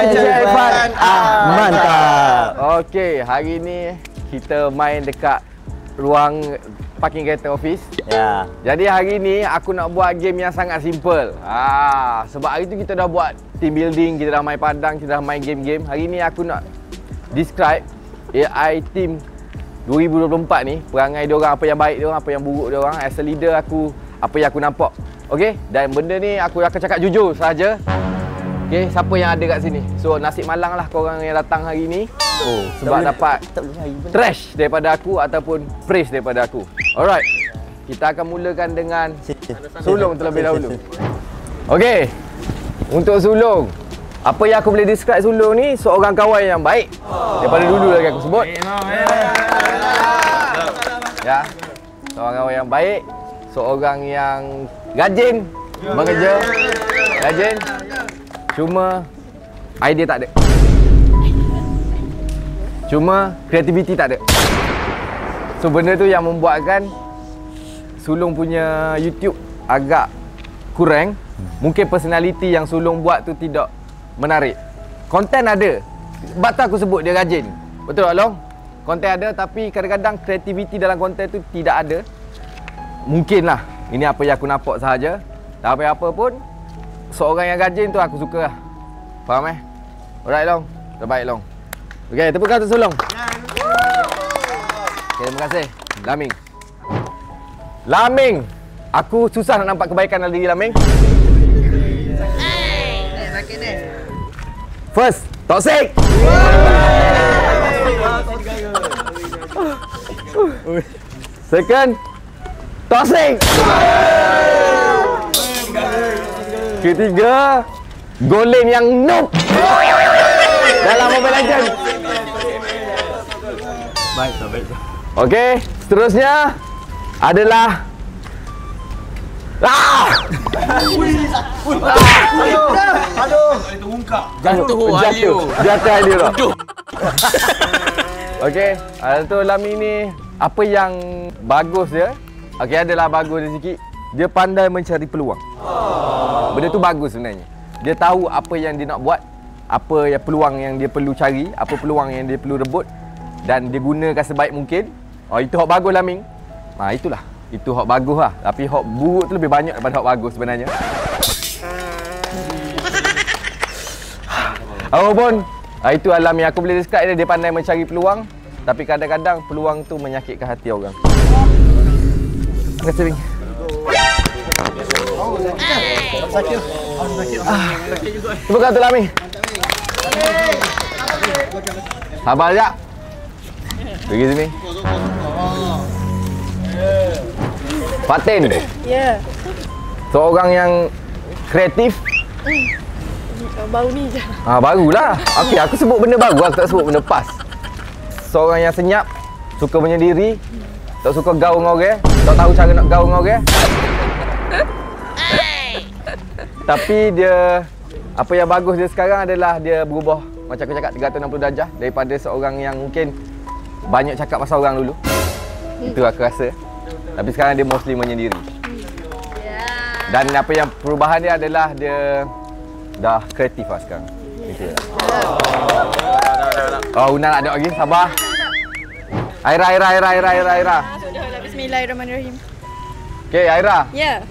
Encik Irfan. Ah, mantap. Okey, hari ni kita main dekat ruang parking kereta office. Ya. Jadi hari ni aku nak buat game yang sangat simple. Ah, sebab hari tu kita dah buat team building, kita dah main padang, kita dah main game-game. Hari ni aku nak describe AI team 2024 ni, perangai dia orang, apa yang baik dia orang, apa yang buruk dia orang. As a leader aku apa yang aku nampak. Okey, dan benda ni aku akan cakap jujur saja. Okey, siapa yang ada kat sini? So nasib malang lah korang yang datang hari ni. Oh, sebab dapat tak pun. trash daripada aku ataupun praise daripada aku. Alright. Kita akan mulakan dengan sulung terlebih dahulu. Okey. Untuk sulung. Apa yang aku boleh describe sulung ni seorang kawan yang baik. Daripada dulu lagi aku sebut. Ya. Seorang kawan yang baik, seorang yang rajin bekerja. Rajin. Cuma idea tak ada. Cuma kreativiti tak ada. So benda tu yang membuatkan Sulung punya YouTube agak kurang. Mungkin personality yang Sulung buat tu tidak menarik. Konten ada. Sebab aku sebut dia rajin. Betul tak Long? Konten ada tapi kadang-kadang kreativiti dalam konten tu tidak ada. Mungkinlah. Ini apa yang aku nampak sahaja. Tapi apa pun seorang yang rajin tu aku suka lah. Faham eh? Alright Long. Terbaik Long. Okey, tepuk untuk Sulong. Okay, terima kasih. Laming. Laming. Aku susah nak nampak kebaikan diri Laming. First, toxic. Second, toxic. Ketiga, golin yang noob. Dalam Mobile Legends. Baik, tak baik. Okey, seterusnya adalah Ah! Jatuh Jatuh. Aliu. Jatuh Aliu. Jatuh. Okey, ada tu Lami ni apa yang bagus dia? Okey, adalah bagus dia sikit. Dia pandai mencari peluang. Benda tu bagus sebenarnya. Dia tahu apa yang dia nak buat, apa yang peluang yang dia perlu cari, apa peluang yang dia perlu rebut dan dia gunakan sebaik mungkin. Oh, itu hak bagus lah Ming. Ha, itulah. Itu hak bagus lah. Tapi hak buruk tu lebih banyak daripada hak bagus sebenarnya. Apapun, ah, itu alam yang aku boleh describe dia, dia pandai mencari peluang tapi kadang-kadang peluang tu menyakitkan hati orang. Terima kasih, Bing. Ah. Terima kasih, Lami. Sabar sekejap. Pergi sini. Fatin. Ya, Seorang yang kreatif. baru ni je. Ah barulah. Okey, aku sebut benda baru, aku tak sebut benda pas. Seorang yang senyap, suka menyendiri, tak suka gaul dengan orang, tak tahu cara nak gaul dengan orang. Tapi dia apa yang bagus dia sekarang adalah dia berubah macam aku cakap 360 darjah daripada seorang yang mungkin banyak cakap pasal orang dulu. Itu aku rasa. Tapi sekarang dia mostly menyendiri. Dan apa yang perubahan dia adalah dia dah kreatif lah sekarang. Itu lah. Oh, Una nak ada lagi. Sabar. Aira, Aira, Aira, Aira, Aira, Aira. Lah. Bismillahirrahmanirrahim. Okey, Aira. Ya.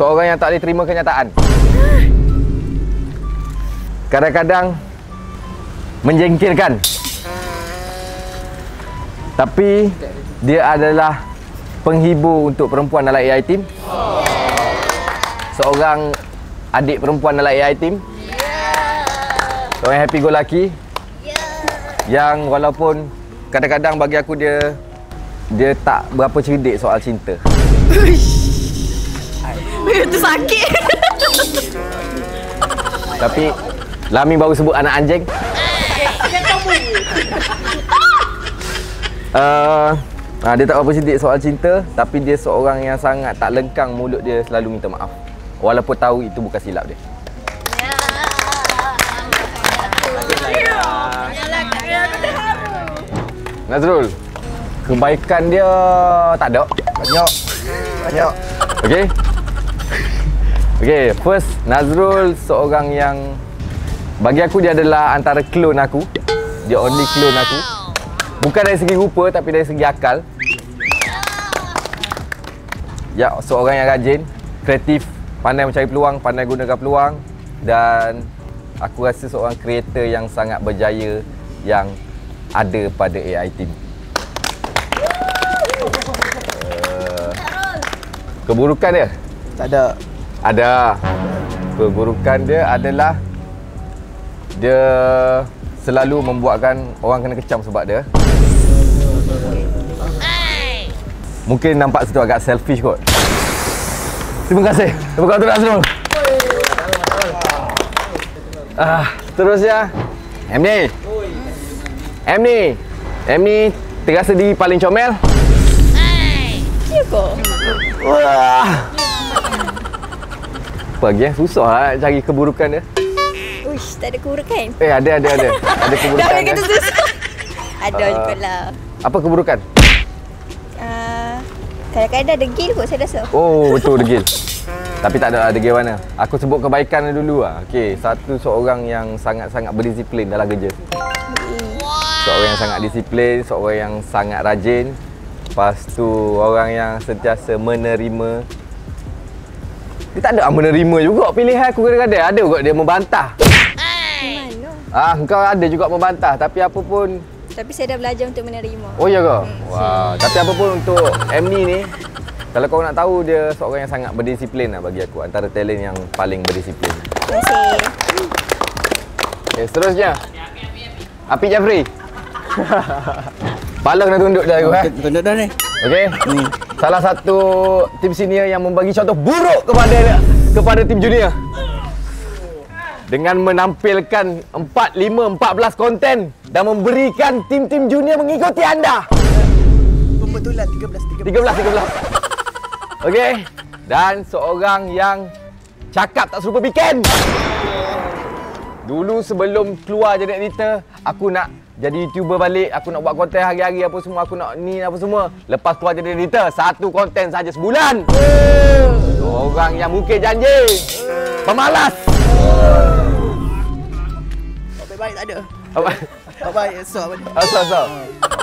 Seorang yang tak boleh terima kenyataan. Kadang-kadang menjengkelkan. Tapi dia adalah penghibur untuk perempuan dalam AI team. Seorang adik perempuan dalam AI team. Seorang happy go lucky. Yang walaupun kadang-kadang bagi aku dia dia tak berapa cerdik soal cinta. Itu sakit. Tapi Lami baru sebut anak anjing. Uh, dia tak berapa cerdik soal cinta Tapi dia seorang yang sangat tak lengkang Mulut dia selalu minta maaf. Walaupun tahu itu bukan silap dia. Nazrul Kebaikan dia tak ada. Banyak Banyak. Okey Okey, first Nazrul seorang yang Bagi aku dia adalah antara klon aku. Dia only klon aku. Bukan dari segi rupa tapi dari segi akal. Ya, seorang yang rajin, kreatif, pandai mencari peluang, pandai gunakan peluang dan aku rasa seorang kreator yang sangat berjaya yang ada pada AI team. Uh, keburukan dia? Tak ada. Ada. Keburukan dia adalah dia selalu membuatkan orang kena kecam sebab dia. Mungkin nampak situ agak selfish kot. Terima kasih. Tangan terus dulu. Ah, terusnya M ni. M ni. M ni terasa diri paling comel. Ya ke? Wah. Apa lagi eh? Susah lah cari keburukan dia. Uish, tak ada keburukan. Eh, ada, ada, ada. Ada Dah keburukan. kata eh. susah. Ada Ah. juga lah. Apa keburukan? Uh, kadang-kadang ada gil kot saya rasa. Oh, betul degil. Tapi tak ada lah degil mana. Aku sebut kebaikan dia dulu lah. Okey, satu seorang yang sangat-sangat berdisiplin dalam kerja. Seorang yang sangat disiplin, seorang yang sangat rajin. Lepas tu orang yang sentiasa menerima dia tak ada ah, menerima juga pilihan aku kadang-kadang. Ada juga dia membantah. Ah, kau ada juga membantah. Tapi apa pun Tapi saya dah belajar untuk menerima. Oh ya ke? Wah, tapi apa pun untuk Amni ni kalau kau nak tahu dia seorang yang sangat berdisiplin lah bagi aku antara talent yang paling berdisiplin. Terima kasih. Okay, seterusnya. Api Jafri. Palak dah tunduk dah aku eh. Tunduk dah ni. Okey. Salah satu tim senior yang membagi contoh buruk kepada kepada tim junior. Dengan menampilkan 4, 5, 14 konten dan memberikan tim-tim junior mengikuti anda. Pembetulan 13 13, 13. Okey. Dan seorang yang cakap tak serupa bikin. Dulu sebelum keluar jadi editor, aku nak jadi YouTuber balik, aku nak buat konten hari-hari apa semua, aku nak ni apa semua. Lepas keluar jadi editor, satu konten saja sebulan. Orang yang mungkin janji. Pemalas. Baik-baik tak ada. Apa? Baik-baik esok apa ni. Asal, asal.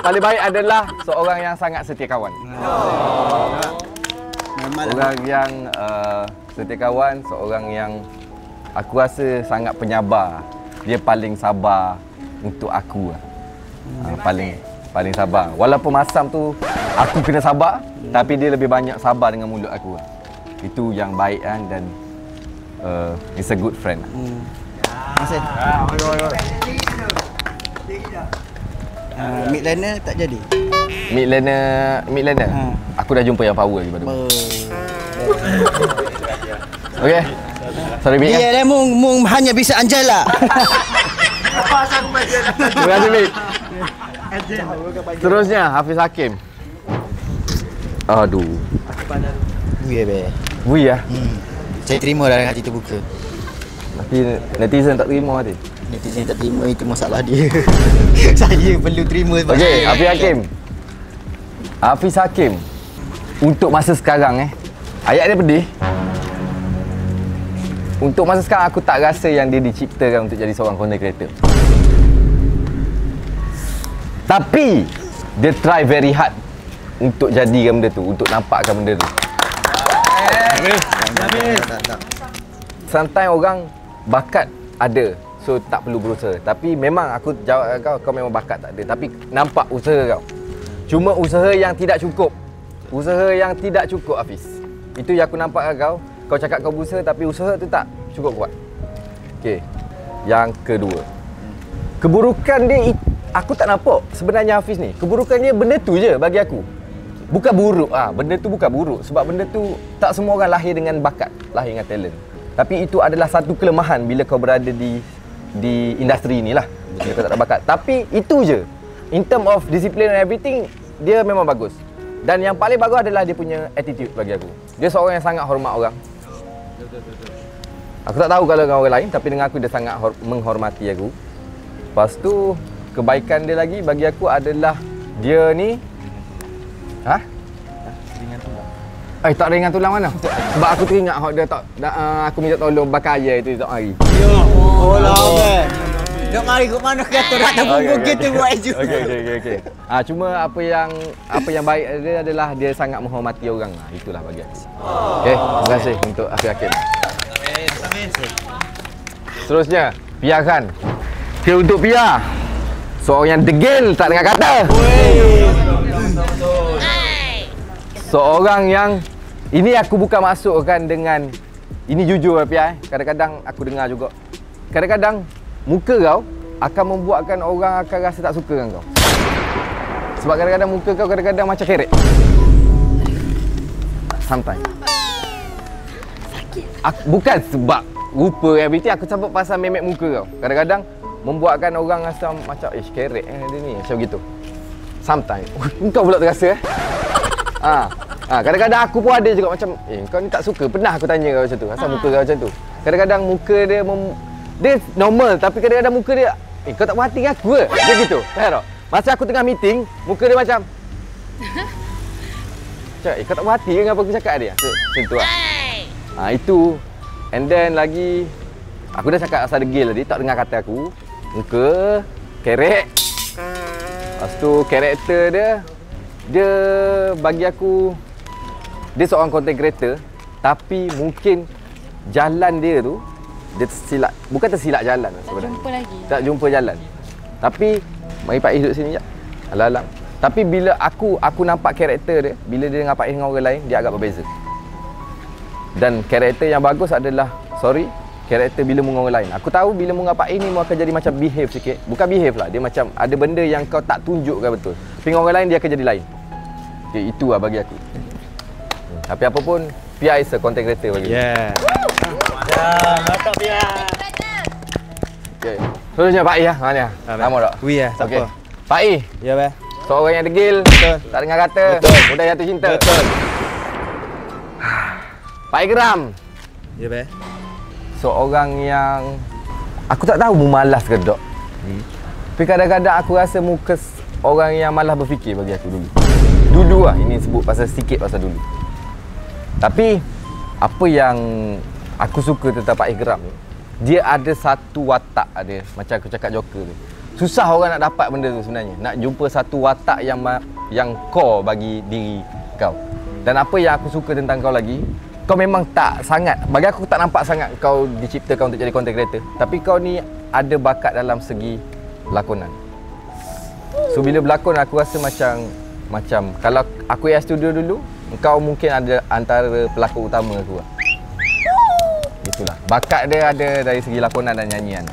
Paling baik adalah seorang yang sangat setia kawan. Orang yang uh, setia kawan, seorang yang aku rasa sangat penyabar. Dia paling sabar untuk aku. lah. Uh, paling paling sabar. Walaupun masam tu aku kena sabar, tapi dia lebih banyak sabar dengan mulut aku. Itu yang baik kan dan uh, is a good friend. lah. Masih. Uh, mid liner tak jadi. Mid learner. Ha. Aku dah jumpa yang power daripada. Oh. Okey. Sorry Mik. Dia ya. dah mung mung hanya bisa Anjala. Terima kasih Mik. Terusnya Hafiz Hakim. Aduh. Ya be. Bui ya. Hmm. Saya terima dah dengan hati terbuka. Tapi netizen tak terima hati. Netizen tak terima itu masalah dia. saya perlu terima sebab Okey, Hafiz Hakim. Hafiz Hakim. Untuk masa sekarang eh. Ayat dia pedih. Untuk masa sekarang aku tak rasa yang dia diciptakan untuk jadi seorang content creator. Tapi dia try very hard untuk jadikan benda tu, untuk nampakkan benda tu. Sometimes orang bakat ada So tak perlu berusaha. Tapi memang aku jawab kau Kau memang bakat tak ada. Tapi nampak usaha kau. Cuma usaha yang tidak cukup. Usaha yang tidak cukup Hafiz. Itu yang aku nampak kau. Kau cakap kau berusaha Tapi usaha tu tak cukup kuat. Okay Yang kedua. Keburukan dia it- Aku tak nampak sebenarnya Hafiz ni Keburukan dia benda tu je bagi aku Bukan buruk ah, benda tu bukan buruk sebab benda tu tak semua orang lahir dengan bakat, lahir dengan talent. Tapi itu adalah satu kelemahan bila kau berada di di industri ni lah. Bila kau tak ada bakat. Tapi itu je. In term of discipline and everything, dia memang bagus. Dan yang paling bagus adalah dia punya attitude bagi aku. Dia seorang yang sangat hormat orang. Aku tak tahu kalau dengan orang lain tapi dengan aku dia sangat hor- menghormati aku. Lepas tu kebaikan dia lagi bagi aku adalah dia ni Ha? Ringan tulang. Eh tak ringan tulang mana? Sebab aku teringat hak dia tak uh, aku minta tolong bakar air tu tak hari. Oh lah. Ah, ikut mana kata nak tak punggung kita buat je. Okey okey okey okey. Ah cuma apa yang apa yang baik dia adalah dia sangat menghormati orang. Ah itulah bagi aku. Okey, terima kasih untuk Akhir Hakim. Seterusnya, Pia Khan. Okey untuk Pia. Seorang yang degil tak dengar kata. Seorang yang ini aku bukan masukkan dengan ini jujur Pia eh. Kadang-kadang aku dengar juga. Kadang-kadang muka kau akan membuatkan orang akan rasa tak suka dengan kau. Sebab kadang-kadang muka kau kadang-kadang macam kerek. Sometimes. Aku, bukan sebab rupa everything aku sebut pasal memek muka kau. Kadang-kadang membuatkan orang rasa macam eh kerek eh dia ni macam gitu. Sometimes. Kau pula terasa eh. Ha. Ha, kadang-kadang aku pun ada juga macam eh kau ni tak suka. Pernah aku tanya kau macam tu. Asal muka kau macam tu. Kadang-kadang muka dia mem, dia normal tapi kadang-kadang muka dia eh kau tak puas hati dengan aku ke? Dia gitu. Faham tak? Masa aku tengah meeting, muka dia macam Cak, eh kau tak puas hati ke dengan apa aku cakap dia? So, macam tu lah. Ha, itu. And then lagi aku dah cakap asal degil tadi tak dengar kata aku. Muka kerek. Lepas tu karakter dia dia bagi aku dia seorang content creator tapi mungkin jalan dia tu dia tersilap bukan tersilap jalan lah sebenarnya. Jumpa lagi. Tak jumpa jalan. Tapi mari Pak duduk sini jap. Alang-alang. Tapi bila aku aku nampak karakter dia, bila dia dengan Pak dengan orang lain, dia agak berbeza. Dan karakter yang bagus adalah sorry, karakter bila dengan orang lain. Aku tahu bila dengan Pak Is ni mu akan jadi macam behave sikit. Bukan behave lah, dia macam ada benda yang kau tak tunjukkan betul. Tapi orang lain dia akan jadi lain. Okay, itu lah bagi aku. Hmm, Tapi apa pun, Pia is a content creator bagi aku. Yeah. Okay. Seterusnya Pak I lah. Ha ni. Ha, Lama tak? Wi lah, tak apa. Pak I, Ya, beh. seorang yang degil, Betul. tak dengar kata, Betul. mudah jatuh cinta. Betul. Pak I geram, Ya, beh. Seorang yang aku tak tahu mu malas ke tak. Hmm. Tapi kadang-kadang aku rasa mu kes orang yang malas berfikir bagi aku dulu. Dulu lah, ini sebut pasal sikit pasal dulu. Tapi apa yang aku suka tentang Pak I geram ni, dia ada satu watak ada macam aku cakap Joker tu. Susah orang nak dapat benda tu sebenarnya. Nak jumpa satu watak yang yang core bagi diri kau. Dan apa yang aku suka tentang kau lagi, kau memang tak sangat bagi aku tak nampak sangat kau diciptakan untuk jadi content creator. Tapi kau ni ada bakat dalam segi lakonan. So bila berlakon aku rasa macam macam kalau aku yang studio dulu, kau mungkin ada antara pelakon utama aku lah. Itulah. Bakat dia ada dari segi lakonan dan nyanyian.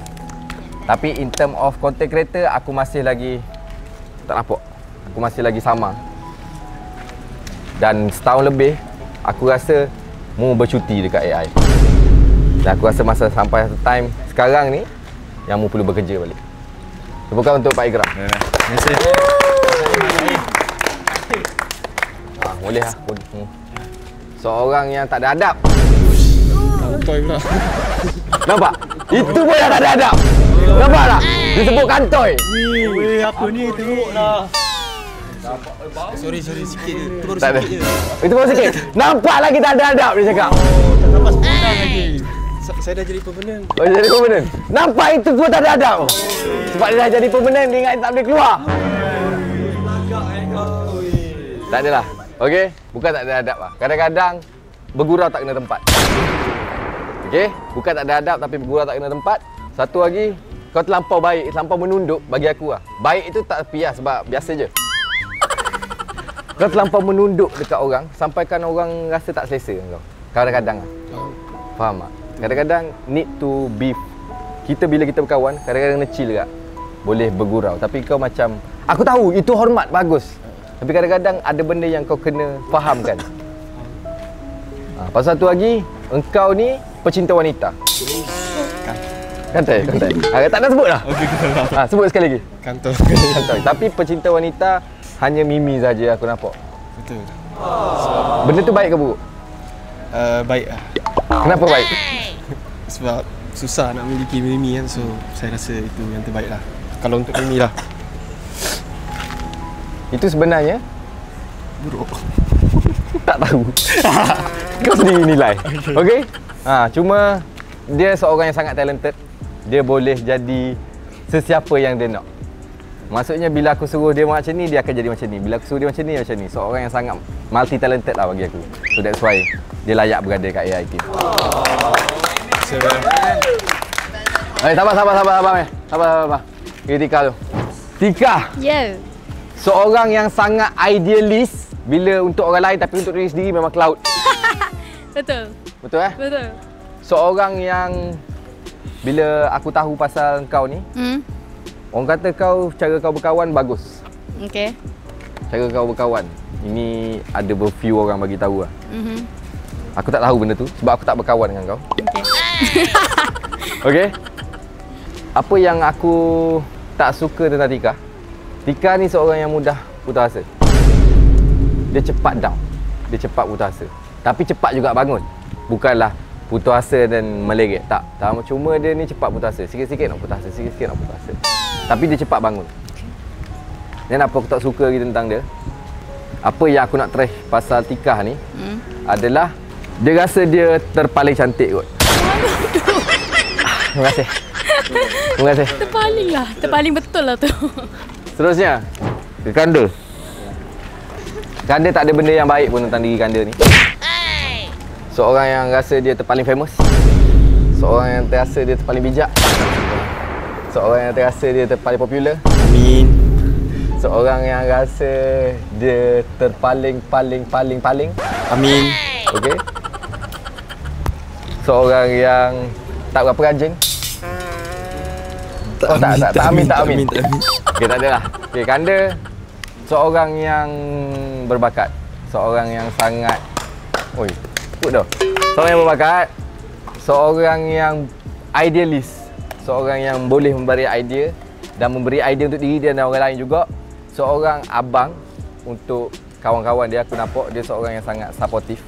Tapi in term of content creator, aku masih lagi tak nampak. Aku masih lagi sama. Dan setahun lebih, aku rasa mu bercuti dekat AI. Dan aku rasa masa sampai satu time sekarang ni, yang mu perlu bekerja balik. Tepukan untuk Pak beh. Terima kasih. Ah, boleh lah. Hmm. Seorang yang tak ada adab. Kantoi pula. Nampak? Itu pun yang tak ada adab. Nampak tak? Disebut kantoi. Weh, apa ni? Tengoklah. Sorry, sorry. Sikit je. Baru Tak ada. sikit je. Itu pun sikit. Nampak lagi tak ada adab dia cakap. Nampak sebulan lagi. Sa- Saya dah jadi pemenang. Oh, jadi pemenang. Nampak itu pun tak ada adab. Sebab dia dah jadi pemenang, dia ingat tak boleh keluar. Tak adalah. Okey? Bukan tak ada adab lah. Kadang-kadang bergurau tak kena tempat. Okey? Bukan tak ada adab tapi bergurau tak kena tempat. Satu lagi, kau terlampau baik, terlampau menunduk bagi aku lah. Baik itu tak tepi lah sebab biasa je. Kau terlampau menunduk dekat orang sampaikan orang rasa tak selesa dengan kau. Kadang-kadang lah. Faham tak? Kadang-kadang need to be kita bila kita berkawan kadang-kadang kecil juga. Boleh bergurau tapi kau macam aku tahu itu hormat bagus. Tapi kadang-kadang ada benda yang kau kena fahamkan. Ha, pasal satu lagi, engkau ni pecinta wanita. Kantai, kantai. Ha, tak nak sebut dah. Okey, kita lah. Ha, sebut sekali lagi. Kantoi. Kantai. Tapi pecinta wanita hanya Mimi saja aku nampak. Betul. Benda tu baik ke buruk? Uh, baik lah. Kenapa baik? Sebab susah nak memiliki Mimi kan. So, saya rasa itu yang terbaik lah. Kalau untuk Mimi lah. Itu sebenarnya Buruk. tak tahu. Kau sendiri nilai. Okey? Ha, cuma dia seorang yang sangat talented. Dia boleh jadi sesiapa yang dia nak. Maksudnya bila aku suruh dia macam ni, dia akan jadi macam ni. Bila aku suruh dia macam ni, macam ni. Seorang yang sangat multi talented lah bagi aku. So that's why dia layak berada kat AI team. So, Eh, sabar, sabar, sabar, sabar, meh. Sabar, sabar, sabar. Okay, Tika tu. Tika, Ya. seorang yang sangat idealis bila untuk orang lain tapi untuk diri sendiri memang cloud. Betul. Betul eh? Betul. Seorang yang bila aku tahu pasal kau ni, Hmm. Orang kata kau cara kau berkawan bagus. Okay. Cara kau berkawan. Ini ada berfew orang bagi tahu lah. Mhm. Aku tak tahu benda tu sebab aku tak berkawan dengan kau. Okay. Okey. Apa yang aku tak suka tentang Tika? Tika ni seorang yang mudah putus asa. Dia cepat down. Dia cepat putus asa. Tapi cepat juga bangun. Bukanlah putus asa dan meleret. Tak. tak. Cuma dia ni cepat putus asa. Sikit-sikit nak putus asa. Sikit-sikit nak putus asa. Tapi dia cepat bangun. Dan apa aku tak suka lagi tentang dia? Apa yang aku nak try pasal Tika ni Hmm. adalah dia rasa dia terpaling cantik kot. Terima kasih. Terima kasih. Terpaling lah. Terpaling betul lah tu. Seterusnya, Kanda. Kanda tak ada benda yang baik pun tentang diri Kanda ni. Seorang yang rasa dia terpaling famous. Seorang yang terasa dia terpaling bijak. Seorang yang terasa dia terpaling popular. Amin. Seorang yang rasa dia terpaling paling paling paling. Amin. Okey. Seorang yang tak berapa rajin. Oh, tak, tak, tak amin, tak amin. Tak amin. Okey, tak ada lah. Okey, Kanda seorang yang berbakat. Seorang yang sangat Oi, sebut dah. Seorang yang berbakat. Seorang yang idealis. Seorang yang boleh memberi idea dan memberi idea untuk diri dia dan orang lain juga. Seorang abang untuk kawan-kawan dia aku nampak dia seorang yang sangat supportive.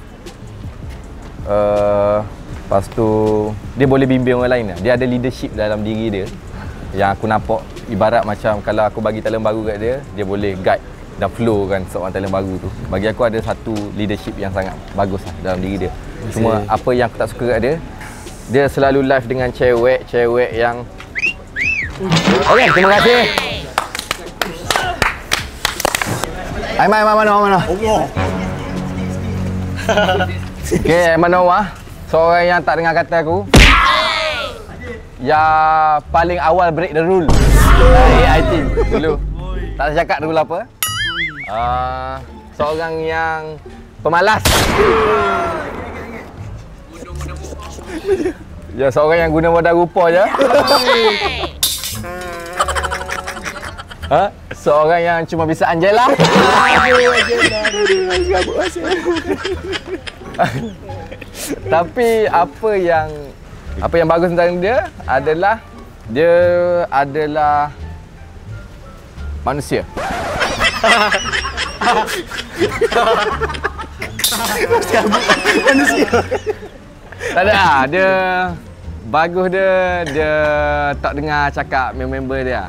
Uh, lepas tu dia boleh bimbing orang lain lah. Dia ada leadership dalam diri dia yang aku nampak ibarat macam kalau aku bagi talent baru kat dia, dia boleh guide dan flow kan seorang talent baru tu. Bagi aku ada satu leadership yang sangat bagus lah dalam diri dia. Cuma apa yang aku tak suka kat dia, dia selalu live dengan cewek-cewek yang Okey, terima kasih. Aiman, Aiman, mana, mana? Allah. Okey, Aiman Noah. Seorang yang tak dengar kata aku. Yang paling awal break the rule. AI team dulu. Tak cakap rule apa. Uh, seorang yang pemalas. Ya, seorang yang guna modal rupa je. Ha? Seorang yang cuma bisa Angela. Tapi apa yang apa yang bagus tentang dia adalah dia adalah manusia. manusia. Tak ada lah. Dia bagus dia dia tak dengar cakap member dia.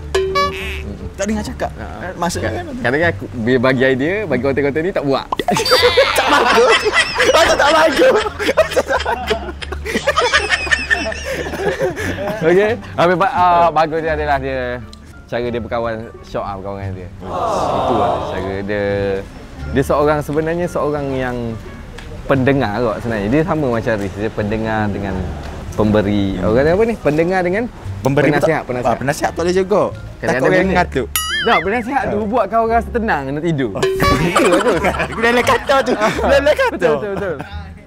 Tak dengar cakap. Maksudnya kan Kadang-kadang aku bila bagi idea, bagi konten-konten ni tak buat. tak bagus. Macam tak bagus. Okey. Habis ba- uh, bagus dia adalah dia cara dia berkawan shock ah berkawan dia. Itu lah cara dia dia seorang sebenarnya seorang yang pendengar kot sebenarnya. Dia sama macam Riz, dia pendengar dengan pemberi. Orang kata apa ni? Pendengar dengan Pemberi penasihat, tak, penasihat. Ah, penasihat tak boleh juga. Takut orang boleh. ngatuk. Tak, penasihat tu buat kau rasa tenang nak tidur. Itu. Aku dah lekat kata tu. Dah lekat Betul, betul, betul.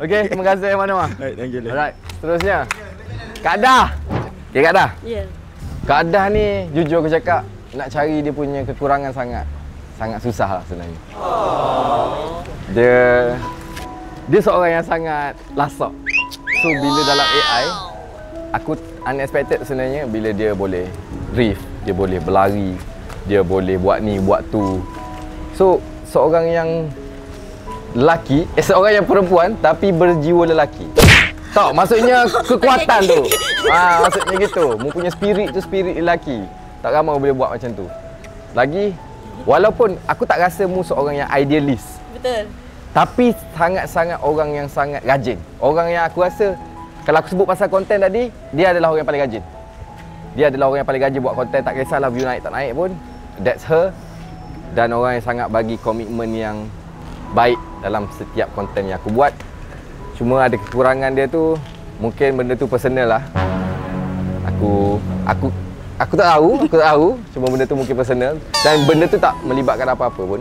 Okey, terima kasih mana mah. Baik, thank you. Alright, seterusnya. Kak Dah. Okey, Kak Dah. Ya. Kak Dah ni jujur aku cakap nak cari dia punya kekurangan sangat sangat susah lah sebenarnya. Dia dia seorang yang sangat lasak. So bila dalam AI aku unexpected sebenarnya bila dia boleh riff, dia boleh berlari, dia boleh buat ni, buat tu. So seorang yang lelaki, eh, seorang yang perempuan tapi berjiwa lelaki. Tak, maksudnya kekuatan tu. Ha, maksudnya gitu. Mu punya spirit tu spirit lelaki. Tak ramai boleh buat macam tu. Lagi walaupun aku tak rasa mu seorang yang idealis, Betul. Tapi sangat-sangat orang yang sangat rajin. Orang yang aku rasa kalau aku sebut pasal konten tadi, dia adalah orang yang paling rajin. Dia adalah orang yang paling gaji buat konten tak kisahlah view naik tak naik pun. That's her. Dan orang yang sangat bagi komitmen yang baik dalam setiap konten yang aku buat. Cuma ada kekurangan dia tu mungkin benda tu personal lah. Aku aku aku tak tahu, aku tak tahu. Cuma benda tu mungkin personal dan benda tu tak melibatkan apa-apa pun.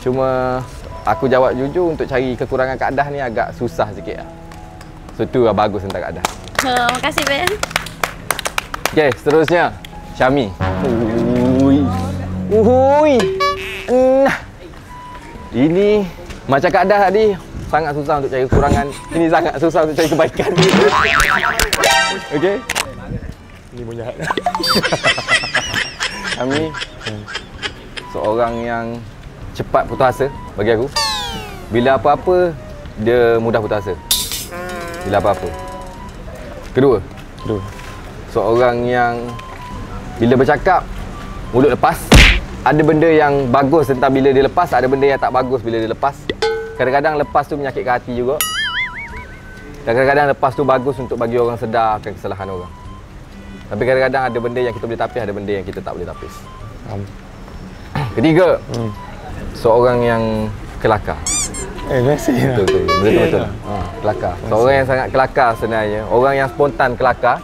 Cuma aku jawab jujur untuk cari kekurangan Kak Dah ni agak susah sikit lah. So tu lah bagus tentang Kak Dah. Uh, makasih Ben. Okay, seterusnya Syami. Ui. Uhui. Nah. Ini macam Kak Dah tadi sangat susah untuk cari kekurangan. Ini sangat susah untuk cari kebaikan. Okey. Ni pun jahat. Kami seorang yang cepat putus asa bagi aku. Bila apa-apa dia mudah putus asa. Bila apa-apa. Kedua, Aduh. seorang yang bila bercakap mulut lepas ada benda yang bagus tentang bila dia lepas ada benda yang tak bagus bila dia lepas kadang-kadang lepas tu menyakitkan hati juga dan kadang-kadang lepas tu bagus untuk bagi orang sedar akan kesalahan orang tapi kadang-kadang ada benda yang kita boleh tapis ada benda yang kita tak boleh tapis Faham. ketiga Hmm. Seorang yang kelakar Eh, biasa je lah. betul betul betul, betul, betul. Ha, kelakar seorang yang sangat kelakar sebenarnya orang yang spontan kelakar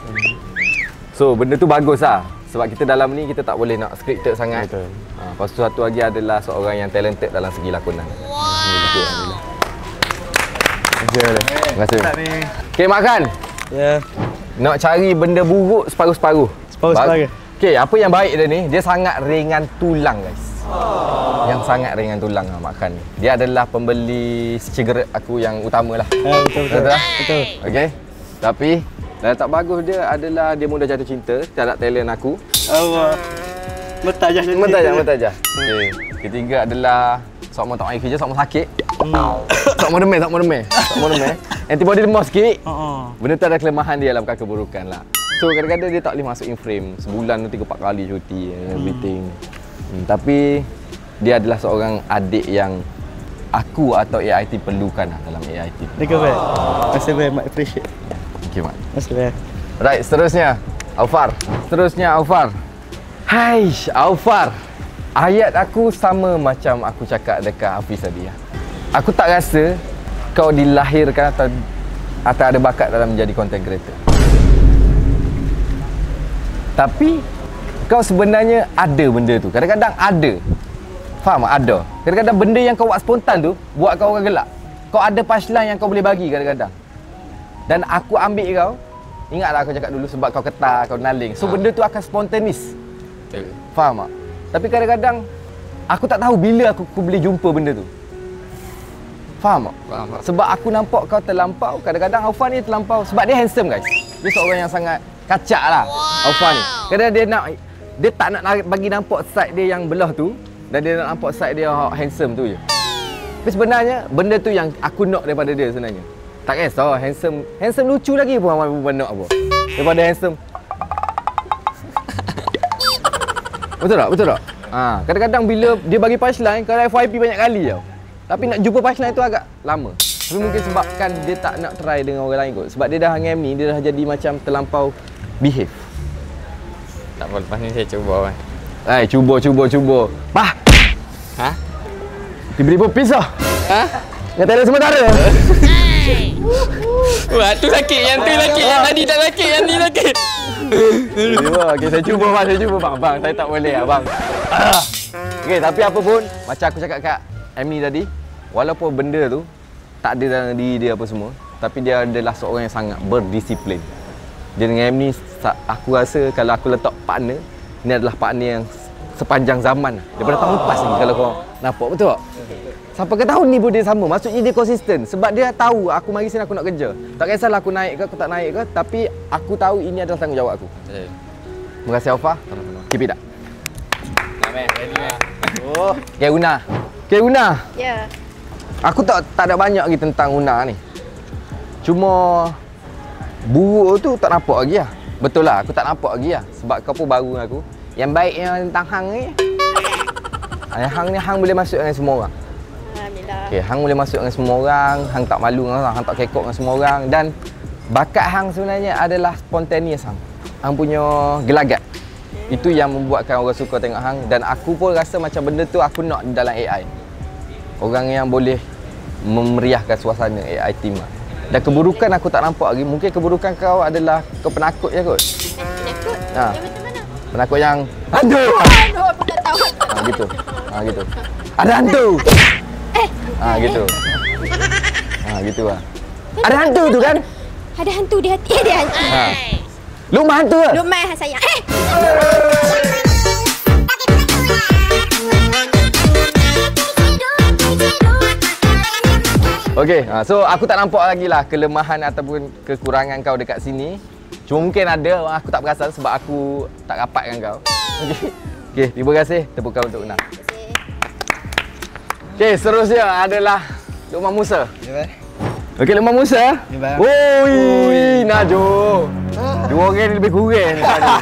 so benda tu bagus lah sebab kita dalam ni kita tak boleh nak scripted sangat Betul. Ha, lepas tu satu lagi adalah seorang yang talented dalam segi lakonan. Wow. Terima kasih. Okay, makan. Ya. Nak cari benda buruk separuh-separuh. Separuh-separuh. Okay, apa yang baik dia ni, dia sangat ringan tulang guys. Yang sangat ringan tulang lah makan ni. Dia adalah pembeli cigarette aku yang utama lah. Ya, betul betul. Betul. Okay. Tapi, dan tak bagus dia adalah dia mudah jatuh cinta terhadap talent aku. Allah. Mentajah je. Mentajah, mentajah. Okay. Ketiga adalah sok mau tak main kerja, sok mau sakit. sok mau demam, sok mau demam. Sok mau demam. Antibody lemah sikit. Ha. Benda tu ada kelemahan dia lah, bukan keburukan lah. So kadang-kadang dia tak boleh masuk in frame. Sebulan tu 3 4 kali cuti and everything. Hmm. Tapi dia adalah seorang adik yang aku atau AIT perlukan lah dalam AIT. Thank you, man. Masih man, Mak appreciate. Okay, Mat. Masih man. Right, seterusnya Aufar. Seterusnya Aufar. Hai, Aufar. Ayat aku sama macam aku cakap dekat Hafiz tadi. ya. Aku tak rasa kau dilahirkan atau atau ada bakat dalam menjadi content creator. Tapi kau sebenarnya ada benda tu. Kadang-kadang ada. Faham tak? Ada. Kadang-kadang benda yang kau buat spontan tu buat kau orang gelak. Kau ada punchline yang kau boleh bagi kadang-kadang. Dan aku ambil kau Ingatlah aku cakap dulu sebab kau ketar, kau naling So benda tu akan spontanis Faham tak? Tapi kadang-kadang Aku tak tahu bila aku, aku boleh jumpa benda tu Faham tak? Faham tak? Sebab aku nampak kau terlampau Kadang-kadang Aufan ni terlampau Sebab dia handsome guys Dia seorang yang sangat kacak lah Aufan ni Kadang dia nak Dia tak nak bagi nampak side dia yang belah tu Dan dia nak nampak side dia handsome tu je. Tapi sebenarnya Benda tu yang aku nak daripada dia sebenarnya. Tak kisah handsome Handsome lucu lagi pun Abang Abang nak apa. Daripada handsome. Betul tak? Betul tak? Ha, kadang-kadang bila dia bagi punchline Kalau FYP banyak kali tau. Tapi nak jumpa punchline tu agak lama. Tapi mungkin sebabkan dia tak nak try dengan orang lain kot. Sebab dia dah ni Dia dah jadi macam terlampau behave Tak apa, lepas ni saya cuba kan. Hai, cuba, cuba, cuba Pah! Ha? Tiba-tiba pisah Ha? Yang tak ada sementara Wah, tu sakit. Yang tu sakit. Yang tadi tak sakit. Yang ni sakit. Cuba, okay, saya cuba bang, saya cuba bang Bang, saya tak boleh lah bang ah. Okay, tapi apa pun Macam aku cakap kat Emily tadi Walaupun benda tu Tak ada dalam diri dia apa semua Tapi dia adalah seorang yang sangat berdisiplin Dia dengan sa- Aku rasa kalau aku letak partner Ini adalah partner yang sepanjang zaman Daripada tahun lepas lagi kalau kau nampak Betul tak? Sampai ke tahun ni pun dia sama Maksudnya dia konsisten Sebab dia tahu Aku mari sini aku nak kerja Tak kisahlah aku naik ke Aku tak naik ke Tapi aku tahu ini adalah tanggungjawab aku Terima kasih Alfa. Keep it up. Amen. Ready man. Oh. Okay, Una. Okay, Una. Ya. Aku tak tak ada banyak lagi tentang Una ni. Cuma buruk tu tak nampak lagi lah. Betul lah, aku tak nampak lagi lah. Sebab kau pun baru dengan aku. Yang baik yang tentang Hang ni. Yang Hang ni Hang boleh masuk dengan semua orang. Alhamdulillah. Okay, Hang boleh masuk dengan semua orang. Hang tak malu dengan orang. Hang tak kekok dengan semua orang. Dan bakat Hang sebenarnya adalah spontaneous Hang. hang punya gelagat. Itu yang membuatkan orang suka tengok hang dan aku pun rasa macam benda tu aku nak dalam AI. Orang yang boleh memeriahkan suasana AI team lah. Dan keburukan aku tak nampak lagi. Mungkin keburukan kau adalah kau penakut je kot. Penakut? Ha. Yang macam mana? Penakut yang hantu. Aduh, aku tak tahu. Ha gitu. Ha gitu. Ada hantu. Ha gitu. Ha gitu lah. Ada hantu tu kan? Ada hantu di hati. Eh, dia hantu. Ha. Lukman hantu ke? Lumai sayang. Eh! Okey, ha, so aku tak nampak lagi lah kelemahan ataupun kekurangan kau dekat sini. Cuma mungkin ada, aku tak perasan sebab aku tak rapat dengan kau. Okey. Okey, terima kasih. Tepukan untuk Una. Okey, seterusnya adalah Lukman Musa. Ya. Okey, Lukman Musa. Ya, bang. Oi, Najo. Dua orang ni lebih kurang tadi.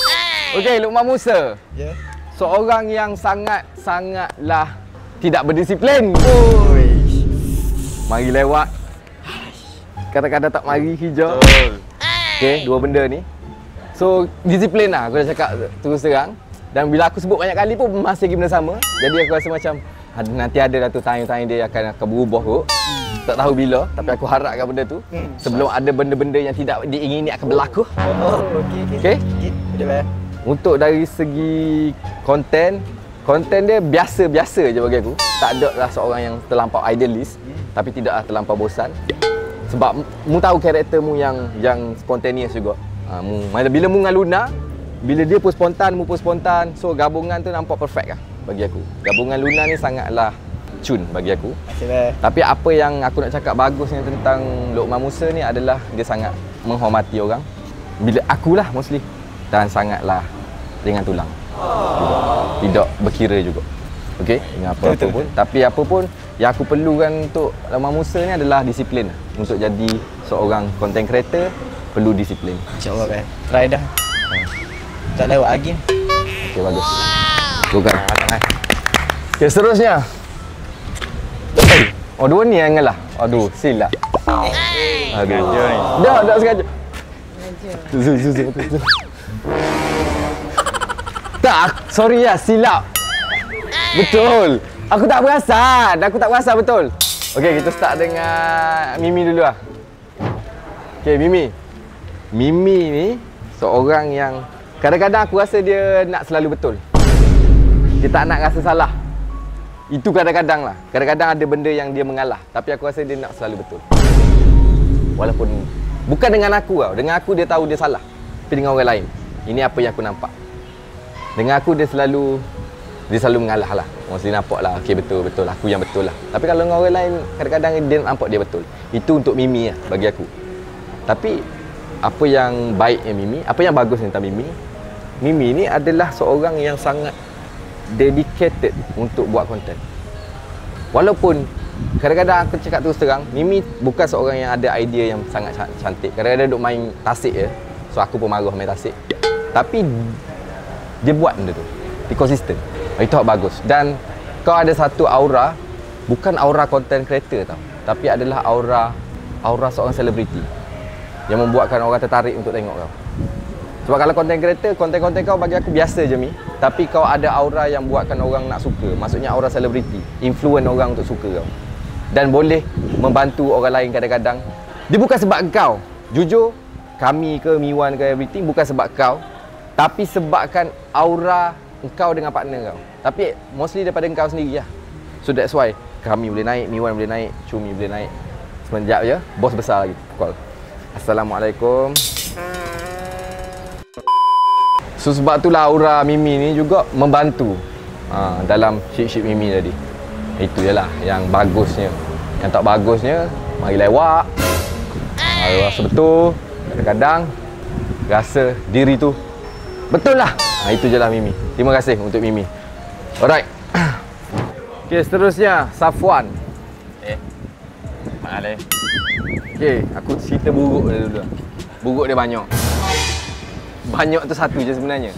Okey, Lukman Musa. Ya. Seorang yang sangat-sangatlah tidak berdisiplin. Oi. Mari lewat. Kadang-kadang tak mari hijau. Okey, dua benda ni. So, disiplin lah aku dah cakap terus terang. Dan bila aku sebut banyak kali pun masih lagi benda sama. Jadi aku rasa macam ada, nanti ada lah tu time-time dia akan akan berubah kot. Tak tahu bila, tapi aku harapkan benda tu. Sebelum ada benda-benda yang tidak diingini akan berlaku. Oh, okey okey. Okey? Bang. Untuk dari segi konten, konten dia biasa-biasa je bagi aku. Tak ada lah seorang yang terlampau idealis, tapi tidaklah terlampau bosan. Sebab mu- tahu karakter mu yang yang spontaneous juga. Ha, mu, bila mu dengan Luna, bila dia pun spontan, mu pun spontan. So gabungan tu nampak perfect lah bagi aku. Gabungan Luna ni sangatlah cun bagi aku. Tapi apa yang aku nak cakap bagusnya tentang Lokman Musa ni adalah dia sangat menghormati orang. Bila akulah mostly dan sangatlah ringan tulang. Juga. Tidak berkira juga. Okey, dengan apa-apa Betul, pun. Tapi apa pun yang aku perlukan untuk Lokman Musa ni adalah disiplin. Untuk jadi seorang content creator perlu disiplin. InsyaAllah, bang. Try dah. Tak lewat lagi. Okey bagus. Bukan. Okey seterusnya. Hey. Oh dua ni yang ngalah. Aduh, silap. Aduh. Dah, dah sengaja. Tu. Tak, sorry ya, silap. Betul. Aku tak perasan. Aku tak perasan betul. Okey, kita start dengan Mimi dulu lah. Okey, Mimi. Mimi ni seorang yang kadang-kadang aku rasa dia nak selalu betul. Dia tak nak rasa salah. Itu kadang-kadang lah. Kadang-kadang ada benda yang dia mengalah. Tapi aku rasa dia nak selalu betul. Walaupun bukan dengan aku tau. Dengan aku dia tahu dia salah. Tapi dengan orang lain. Ini apa yang aku nampak. Dengan aku dia selalu dia selalu mengalah lah. Sendiri nampak lah. Okay betul betul. Aku yang betul lah. Tapi kalau dengan orang lain kadang-kadang dia nampak dia betul. Itu untuk Mimi lah bagi aku. Tapi apa yang baiknya Mimi, apa yang bagus tentang Mimi, Mimi ni adalah seorang yang sangat dedicated untuk buat konten. Walaupun kadang-kadang aku cakap terus terang, Mimi bukan seorang yang ada idea yang sangat can- cantik. Kadang-kadang duk main tasik je. So aku pun marah main tasik. Tapi dia buat benda tu. Dia konsisten. Itu bagus. Dan kau ada satu aura, bukan aura content creator tau. Tapi adalah aura aura seorang selebriti yang membuatkan orang tertarik untuk tengok kau. Sebab kalau content creator, konten-konten kau bagi aku biasa je Mi. Tapi kau ada aura yang buatkan orang nak suka. Maksudnya aura selebriti. Influence orang untuk suka kau. Dan boleh membantu orang lain kadang-kadang. Dia bukan sebab kau. Jujur, kami ke Miwan ke everything bukan sebab kau. Tapi sebabkan aura engkau dengan partner kau. Tapi mostly daripada engkau sendiri lah. So that's why kami boleh naik, Miwan boleh naik, Cumi boleh naik. Semenjak je, bos besar lagi. Call. Assalamualaikum. So sebab itulah aura Mimi ni juga membantu ha, dalam ship-ship Mimi tadi. Itu je lah yang bagusnya. Yang tak bagusnya, mari lewat. Ha, rasa betul. Kadang-kadang rasa diri tu betul lah. Ha, itu je lah Mimi. Terima kasih untuk Mimi. Alright. Okay, seterusnya Safwan. Eh. Maaf eh. Okay, aku cerita buruk dia dulu. Buruk dia banyak. Banyak tu satu je sebenarnya.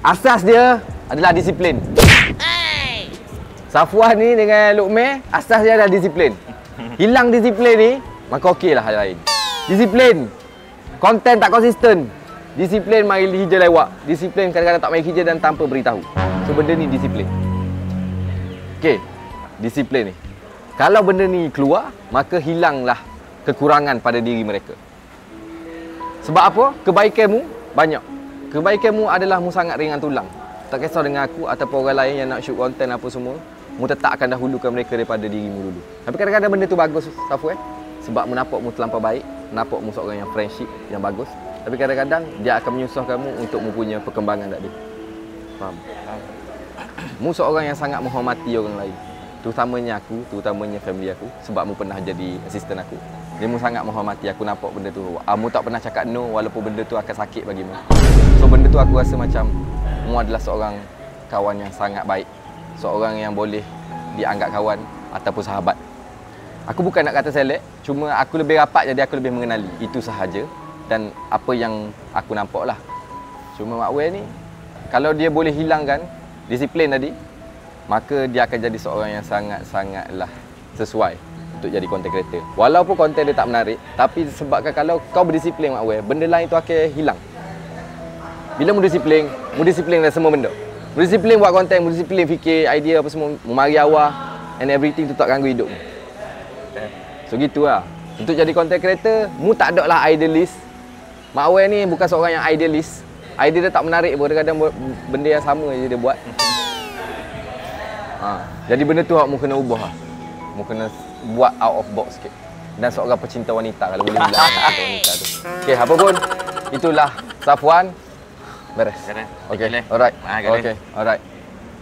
Asas dia adalah disiplin. Safwan ni dengan Lukme, asas dia adalah disiplin. Hilang disiplin ni, maka okey lah hal lain. Disiplin. Konten tak konsisten. Disiplin mari hijau lewat. Disiplin kadang-kadang tak mari hijau dan tanpa beritahu. So benda ni disiplin. Okey. Disiplin ni. Kalau benda ni keluar, maka hilanglah kekurangan pada diri mereka. Sebab apa? Kebaikanmu banyak. Kebaikanmu adalah mu sangat ringan tulang. Tak kisah dengan aku ataupun orang lain yang nak shoot konten apa semua, mu tetap akan dahulukan mereka daripada dirimu dulu. Tapi kadang-kadang benda tu bagus, Safu eh. Sebab mu nampak mu terlampau baik, nampak mu seorang yang friendship yang bagus. Tapi kadang-kadang dia akan menyusah kamu untuk mu punya perkembangan tadi. Faham? Mu seorang yang sangat menghormati orang lain. Terutamanya aku, terutamanya family aku sebab mu pernah jadi assistant aku. Dia mu sangat menghormati aku nampak benda tu. Ah, mu tak pernah cakap no walaupun benda tu akan sakit bagimu. So benda tu aku rasa macam mu adalah seorang kawan yang sangat baik. Seorang yang boleh dianggap kawan ataupun sahabat. Aku bukan nak kata selek, cuma aku lebih rapat jadi aku lebih mengenali. Itu sahaja dan apa yang aku nampak lah. Cuma Mak ni, kalau dia boleh hilangkan disiplin tadi, maka dia akan jadi seorang yang sangat-sangatlah sesuai untuk jadi content creator. Walaupun konten dia tak menarik, tapi sebabkan kalau kau berdisiplin Mak benda lain tu akan hilang. Bila mu disiplin, mu disiplin dalam semua benda. Mu disiplin buat konten, mu disiplin fikir idea apa semua, mu mari awal and everything tu tak ganggu hidup mu. So gitulah. Untuk jadi content creator, mu tak ada lah idealist. Mak Wei ni bukan seorang yang idealist. Idea dia tak menarik pun, kadang benda yang sama je dia buat. Ha, jadi benda tu mu kena ubah lah. Mu kena buat out of box sikit. Dan seorang pecinta wanita kalau boleh bilang pecinta wanita tu. Okey, apa pun itulah Safwan. Beres. Beres. Okey. Alright. Ah. Okey. Alright.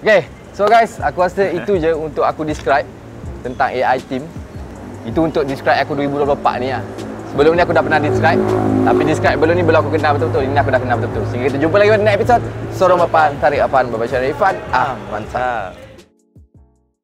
Okey. So guys, aku rasa itu je untuk aku describe tentang AI team. Itu untuk describe aku 2024 ni lah. Sebelum ni aku dah pernah describe. Tapi describe belum ni belum aku kenal betul-betul. Ini aku dah kenal betul-betul. Sehingga kita jumpa lagi pada next episode. Sorong Papan, Tarik Apan, Bapak Syarif Irfan. Ah, mantap.